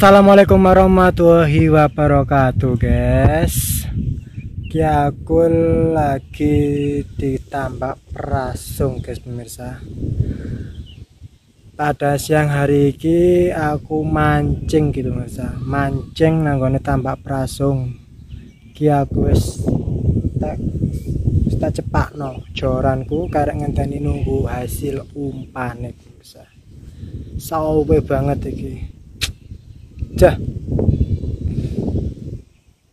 Assalamualaikum warahmatullahi wabarakatuh guys. Ki aku lagi ditambak perasung guys pemirsa. Pada siang hari ini aku mancing gitu pemirsa. Mancing nanggone tambak perasung Ki aku tak tak cepak no joranku karek ngenteni nunggu hasil umpan pemirsa. Sawe banget iki Jah.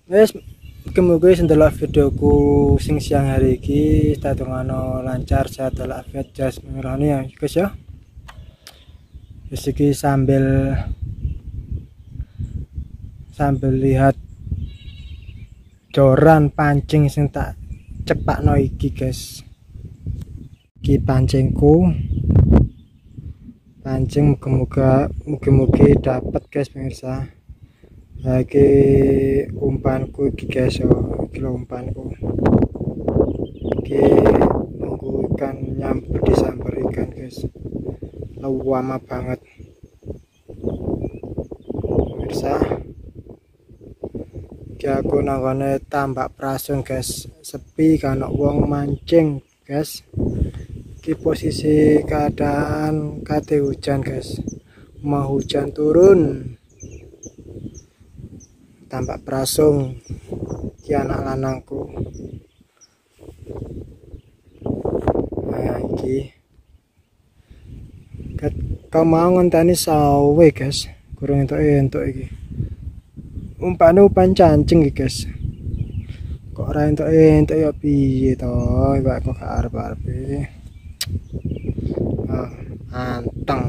Wes kemudian sendelok videoku sing siang hari ini tatungano lancar sehat walafiat. Jas mengerani ya guys ya. Wes sambil sambil lihat joran pancing sing tak cepak no iki guys. Iki pancingku pancing moga-moga mugi-mugi dapat guys pemirsa. Lagi umpanku iki guys yo. Iki umpanku. Iki nunggu ikan nyamper disamper ikan guys. Lama banget. Pemirsa. Iki aku nangone tambak prasung guys. Sepi kan wong mancing guys di posisi keadaan kate hujan guys. Mau hujan turun. Tampak prasung di anak lanangku. Nah kau mau ngenteni sawe guys? Kurang entuk entuk iki. Umpane umpan cancing iki guys. Kok ora entuk entuk ya piye to kok kok arep-arep anteng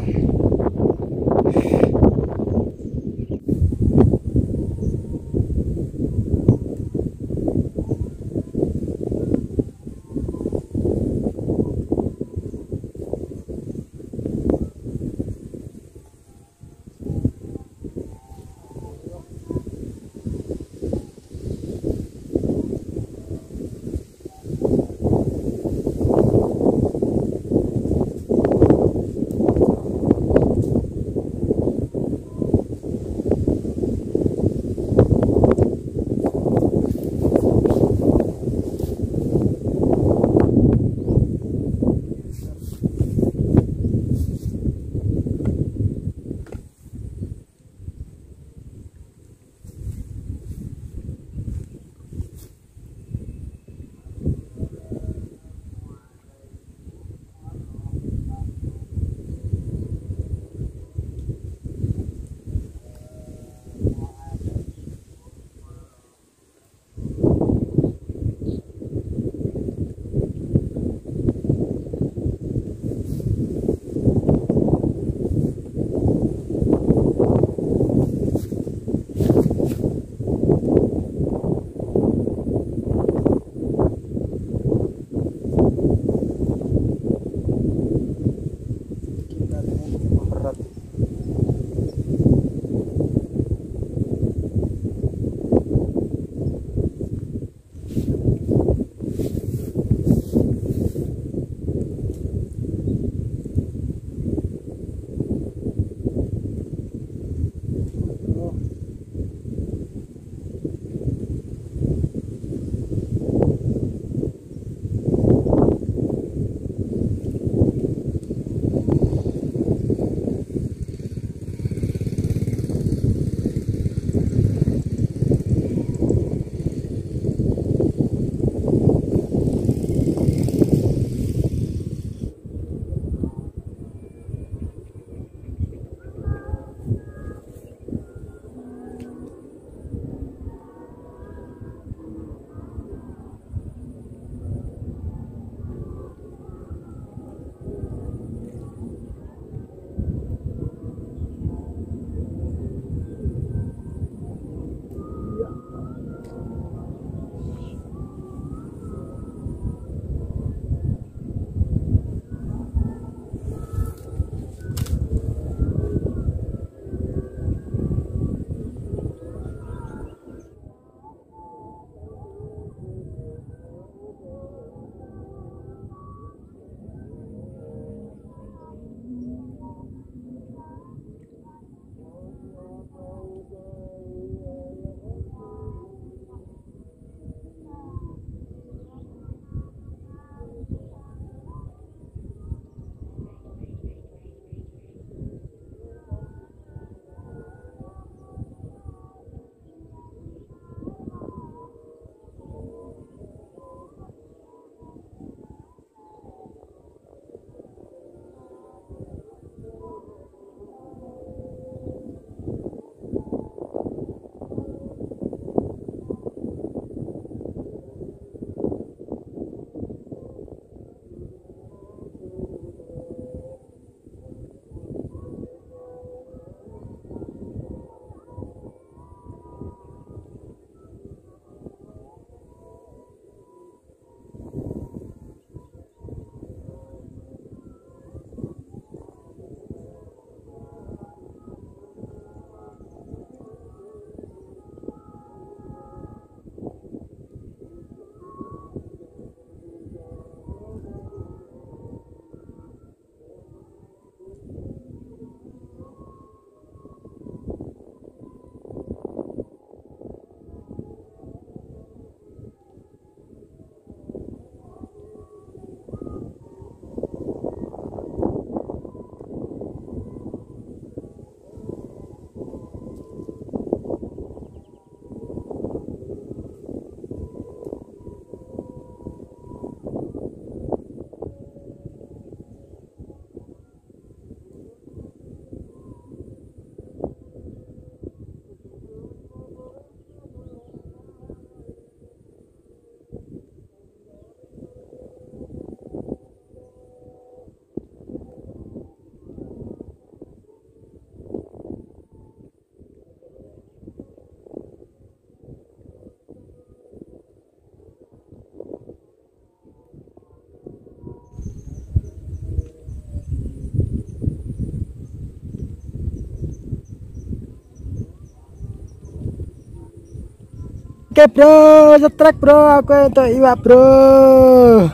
Oke bro, setrek bro, aku untuk iwak bro.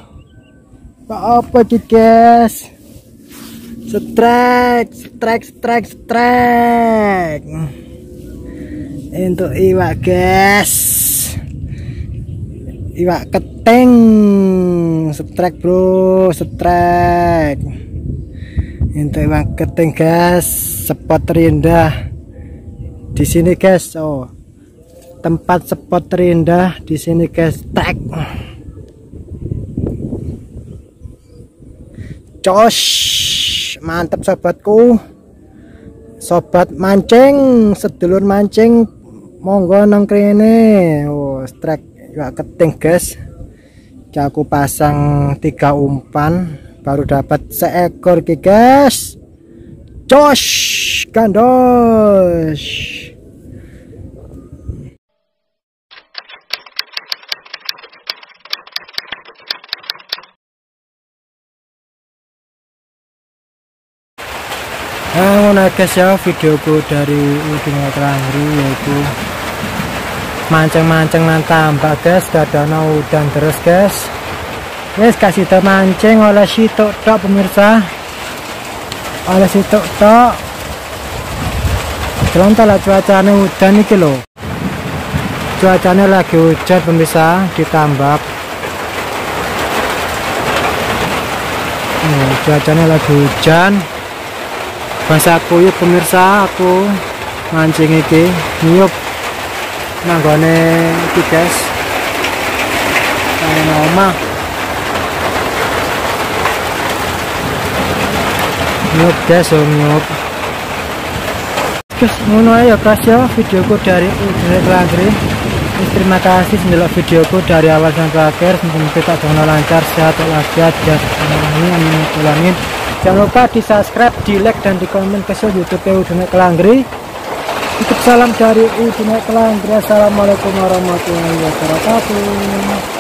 Apa iki guys? Setrek, setrek, setrek, setrek. Untuk iwak guys. Iwak keting. Setrek bro, setrek. Untuk iwak keting guys, spot terindah. Di sini guys, oh tempat spot terindah di sini guys. Tag cos. Mantap sobatku. Sobat mancing sedulur mancing monggo nang kene. Oh strike gak keting guys. Aku pasang tiga umpan baru dapat seekor guys. Cos gandos Nah, guys ya videoku dari ujung Kelangri yaitu mancing-mancing tambak guys. Dadana udan terus guys. Guys kasih mancing oleh situ tok pemirsa. Oleh situ tok. Lah cuacanya udan iki loh cuacanya lagi hujan pemirsa. Ditambak. Hmm, cuacanya lagi hujan bahasa aku yuk pemirsa aku mancing iki nyup. Nanggone iki guys. Omah. Nyup guys om nyup. Guys ngono ya guys ya videoku dari Udine Kelangkri terima kasih mendelok videoku dari awal sampai akhir. Semoga kita lancar sehat walafiat dan ini amin ulangin Jangan lupa di subscribe, di like, dan di komen ke YouTube Udunek Kelanggri. Titip salam dari Udunek Kelanggri. Assalamualaikum warahmatullahi wabarakatuh.